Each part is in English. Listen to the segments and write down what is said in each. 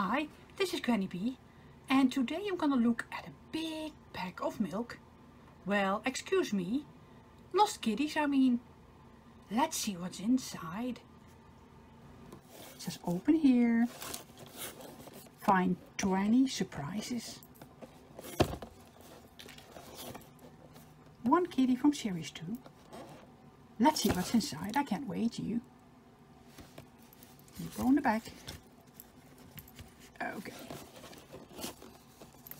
Hi, this is Granny B. and today I'm gonna look at a big pack of milk. Well, excuse me, lost kitties I mean. Let's see what's inside. It says open here, find 20 surprises. One kitty from series 2. Let's see what's inside, I can't wait you. You go in the back. Okay.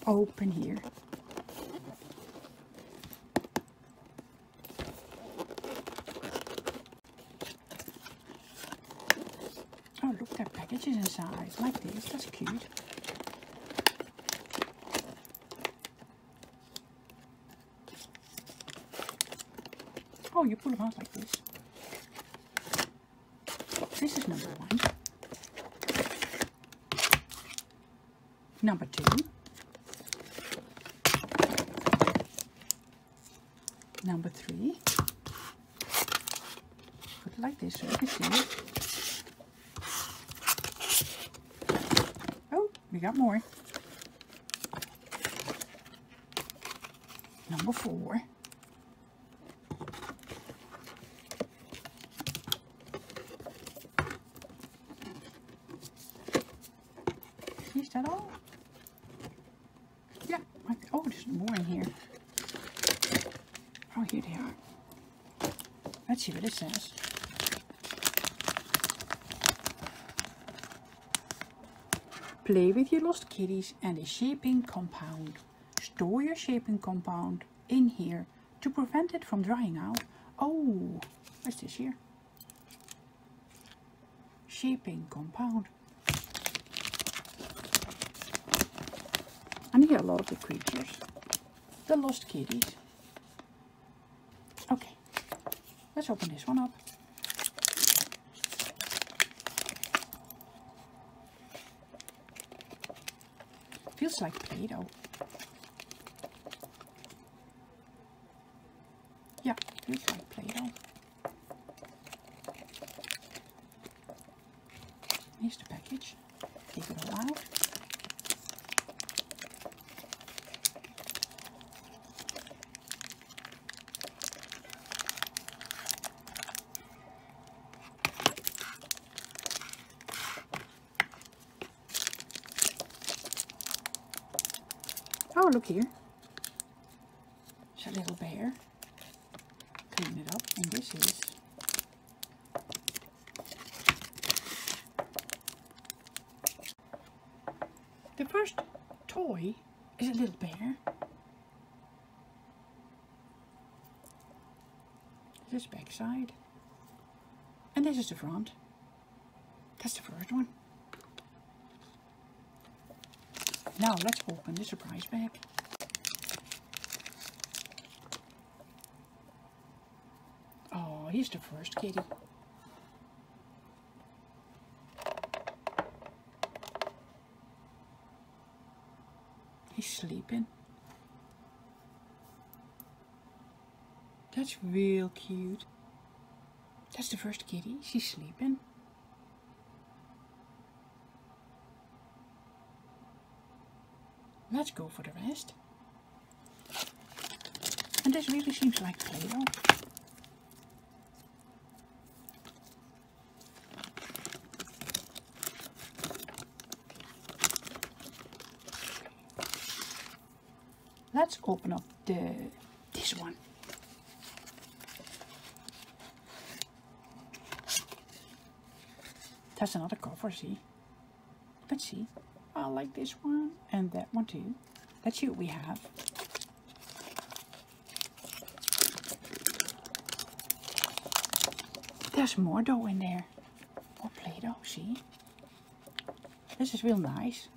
Open here. Oh, look, there are packages inside, like this. That's cute. Oh, you pull them out like this. This is number one. Number two. Number three. Put it like this so you can see it. Oh, we got more. Number four. Is that all? Yeah. Oh, there's more in here. Oh, here they are. Play with your lost kitties and a shaping compound. Store your shaping compound in here to prevent it from drying out. Oh, what's this here? Shaping compound. And here a lot of the creatures. The lost kitties. Okay, let's open this one up. Feels like Play-Doh. Yeah, feels like Play-Doh. Here's the package. Take it all out. Oh, look here. It's a little bear. Clean it up, and this is the first toy is a little bear. This back side. And this is the front. That's the first one. Now let's open the surprise bag. Oh, here's the first kitty. He's sleeping. That's real cute. That's the first kitty. She's sleeping. Let's go for the rest. And this really seems like Play-Doh. Let's open up the this one. That's another cover, see? Let's see. I like this one and that one too. See what we have. There's more dough in there. More Play-Doh, see? This is real nice.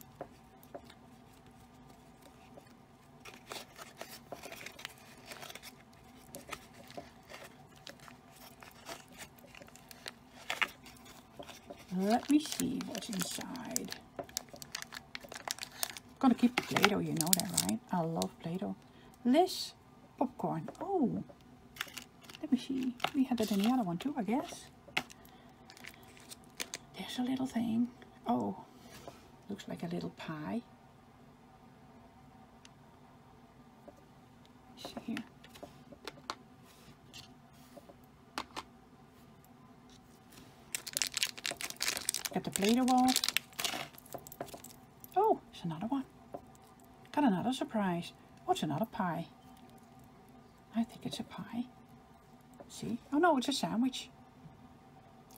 Let me see what's inside. Gonna keep Play-Doh, you know that, right? I love Play-Doh. Less popcorn. Oh, let me see. We had that in the other one too, I guess. There's a little thing. Oh, Looks like a little pie. See here. Got the Play-Doh off. Oh, it's another one. Got another surprise. What's another pie? I think it's a pie. See? Oh no, it's a sandwich.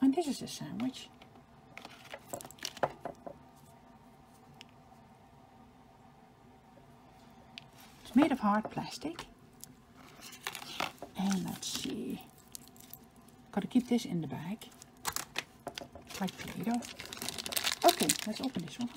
And this is a sandwich. It's made of hard plastic. And let's see. Gotta keep this in the bag. Like Play-Doh. Okay, let's open this one.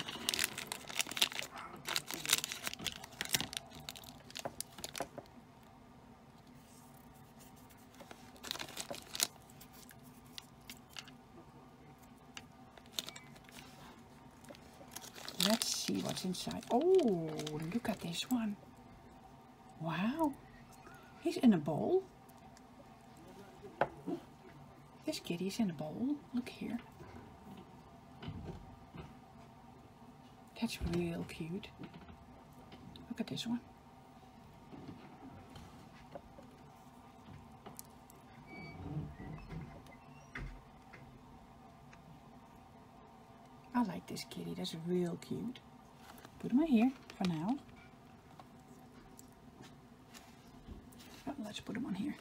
Let's see what's inside. Oh, look at this one. Wow. He's in a bowl. This kitty's in a bowl. Look here. That's real cute. Look at this one. I like this kitty. That's real cute. Put them in here for now. Oh, let's put them on here.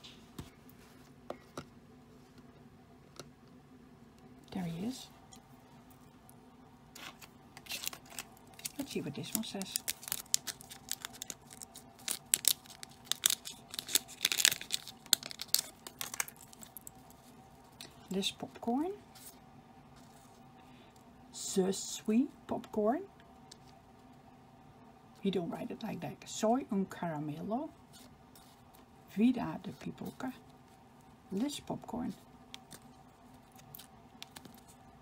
There he is. Let's see what this one says. This popcorn. The sweet popcorn. You don't write it like that. Soy un caramello. Vida de pipoca. This popcorn.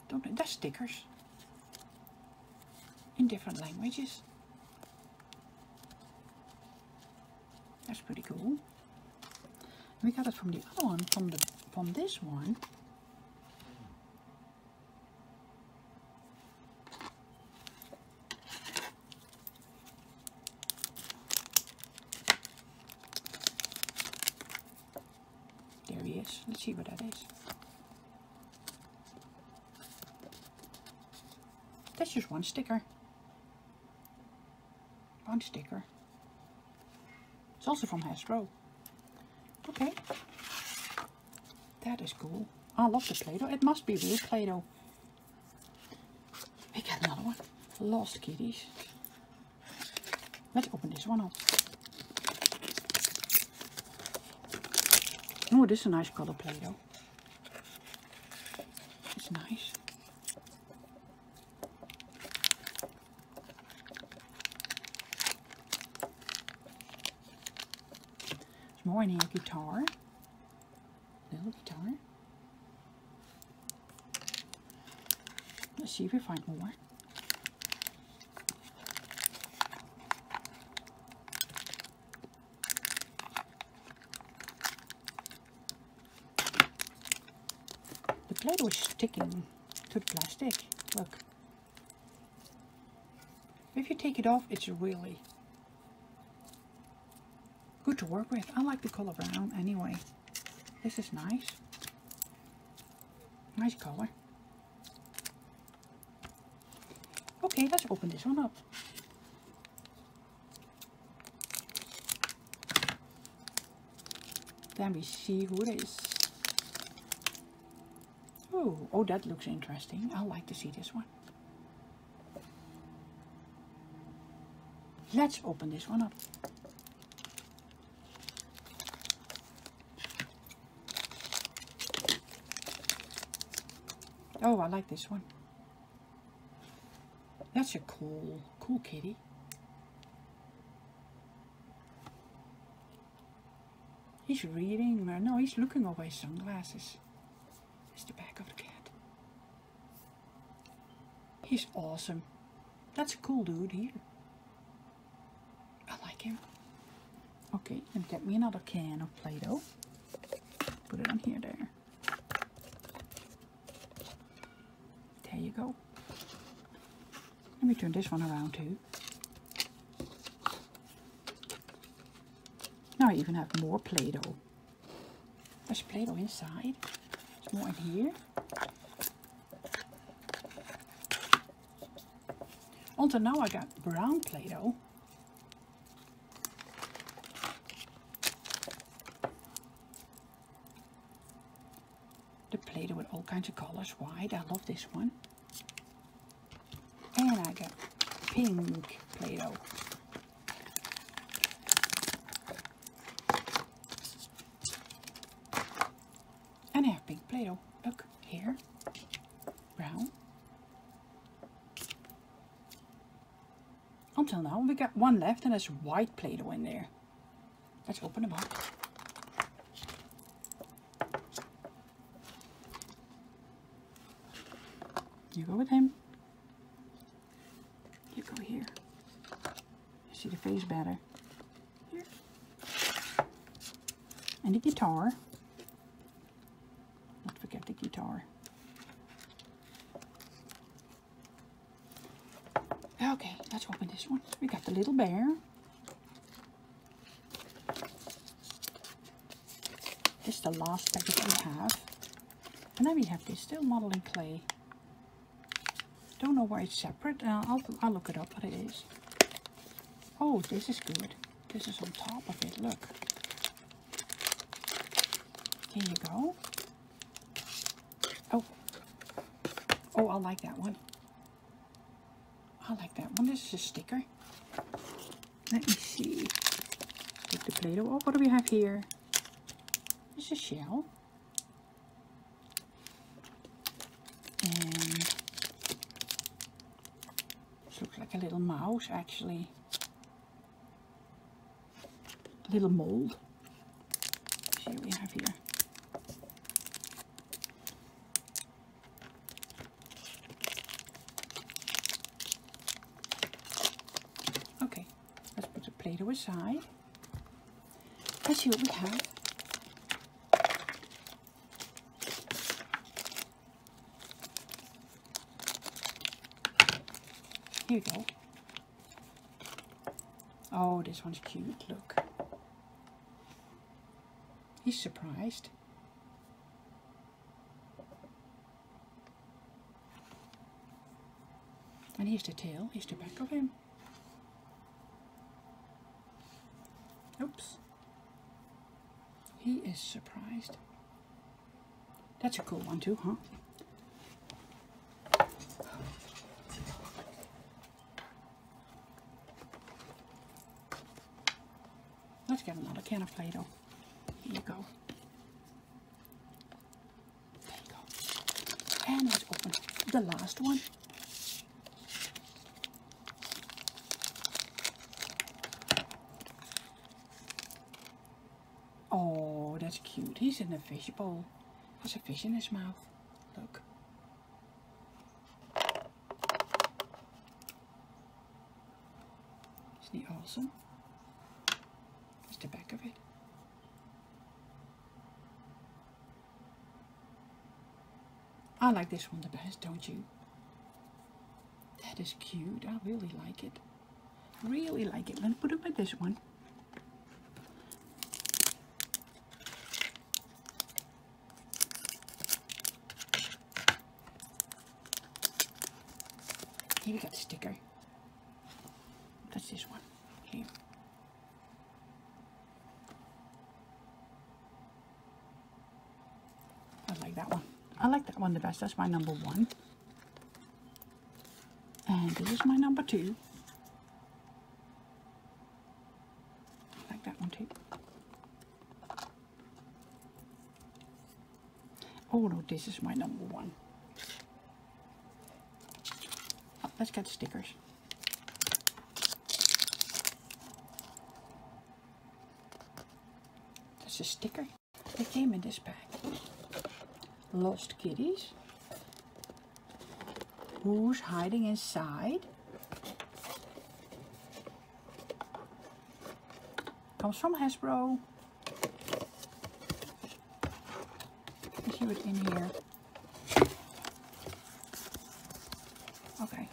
Don't that's stickers. In different languages. That's pretty cool. We got it from the other one, from the from this one. Sticker. One sticker. It's also from Hasbro. Okay. That is cool. I love the Play-Doh. It must be real Play-Doh. We got another one. Lost Kitties. Let's open this one up. Oh, this is a nice color Play-Doh. Here. Guitar. Little guitar. Let's see if we find more. The Play-Doh sticking to the plastic. Look. If you take it off, it's really to work with. I like the color brown anyway. This is nice. Nice color. Okay, let's open this one up. Then we see who it is. Oh, oh, that looks interesting. I like to see this one. Let's open this one up. Oh, I like this one. That's a cool, cool kitty. He's reading. No, he's looking over his sunglasses. It's the back of the cat. He's awesome. That's a cool dude here. I like him. Okay, and get me another can of Play-Doh. Put it on here there. There you go. Let me turn this one around too. Now I even have more Play-Doh. There's Play-Doh inside. There's more in here. Until now I got brown Play-Doh. The Play-Doh with all kinds of colors. White, I love this one. And I got pink Play-Doh. And I have pink Play-Doh. Look, here. Brown. Until now, we got one left and there's white Play-Doh in there. Let's open them up. You go with him. You go here. You see the face better. Here. And the guitar. Don't forget the guitar. Okay, let's open this one. We got the little bear. This is the last package we have. And then we have this still modeling clay. Don't know why it's separate. Uh, I'll, I'll look it up what it is. Oh, this is good. This is on top of it. Look. Here you go. Oh. Oh, I like that one. I like that one. This is a sticker. Let me see. Take the Play-Doh off. What do we have here? Is a shell. And this looks like a little mouse actually. A little mold. what we have here. Okay, let's put the Play-Doh aside. Let's see what we have. Here you go. Oh, this one's cute. Look. He's surprised. And here's the tail. Here's the back of him. Oops. He is surprised. That's a cool one too, huh? Let's get another can of Play-Doh. Here you go. There you go. And let's open the last one. Oh, that's cute. He's in a fish bowl. There's a fish in his mouth. Look. Isn't he awesome? The back of it. I like this one the best, don't you? That is cute. I really like it. Really like it. Let's put it with this one. Here we got the sticker. That's this one. Here. That one. I like that one the best. That's my number one. And this is my number two. I like that one too. Oh no, this is my number one. Oh, let's get stickers. That's a sticker. They came in this pack lost kitties. Who's hiding inside? Comes from Hasbro. Let's see what's in here. Okay.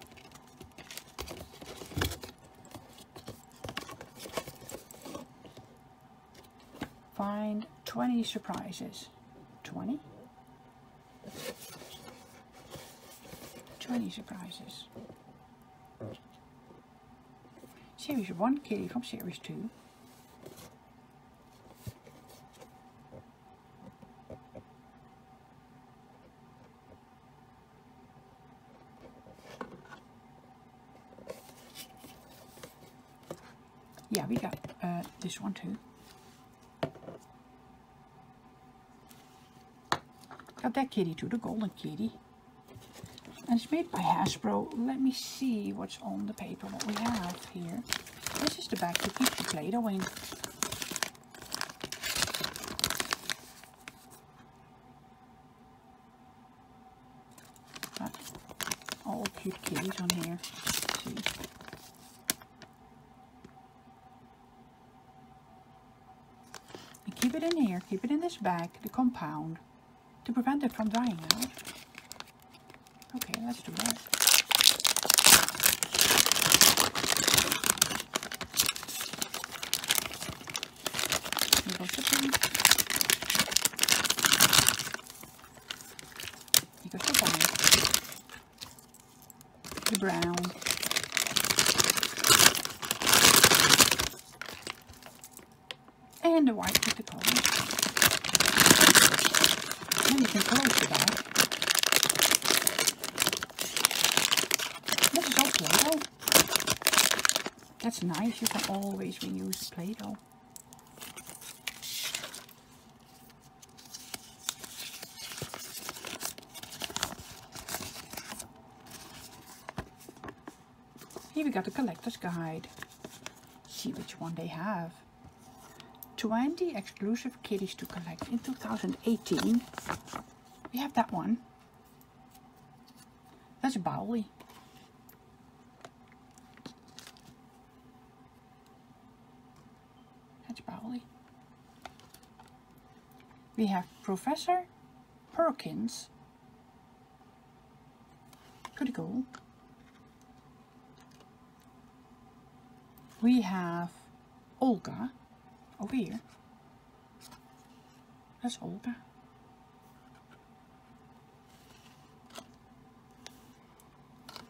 Find 20 surprises. 20? 20 surprises. Series 1 kitty from Series 2. Yeah, we got uh, this one too. Got that kitty too, the golden kitty. And it's made by Hasbro. Let me see what's on the paper, what we have here. This is the bag to keep the Play-Doh in. All cute kitties on here. Keep it in here, keep it in this bag, the compound, to prevent it from drying out. Okay, let's do that. Here goes the brown. And the white with the color. And you can close the bag. This is all Play-Doh. That's nice, you can always reuse Play-Doh. Here we got the collector's guide. See which one they have. 20 exclusive kitties to collect in 2018. We have that one. That's Bowley. That's Bowley. We have Professor Perkins. Pretty cool. We have Olga over here. That's Olga.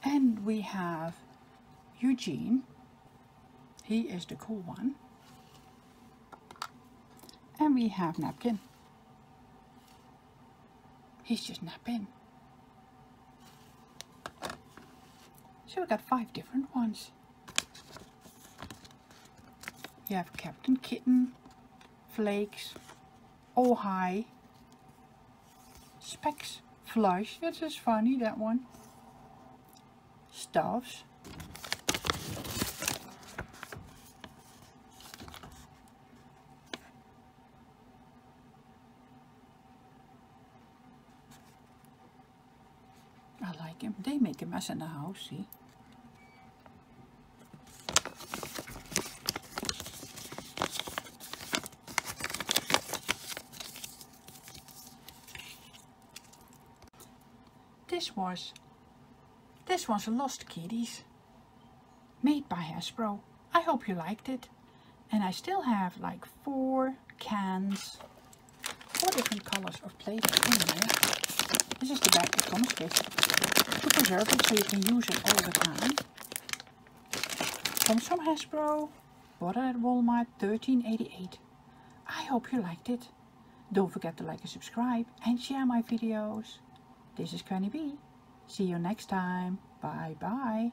And we have Eugene. He is the cool one. And we have Napkin. He's just napping. So we've got five different ones. You have Captain Kitten, Flakes, Oh Hi, Specs, Flush, that's just funny that one, Stuffs, Like him. They make a mess in the house, see? This was, this was a Lost Kitties, made by Hasbro. I hope you liked it. And I still have like four cans, four different colors of Play-Doh in there. This is the bag that comes with to preserve it so you can use it all the time. From Hasbro, bought it at Walmart, 13.88. I hope you liked it. Don't forget to like and subscribe and share my videos. This is Granny B. See you next time. Bye bye.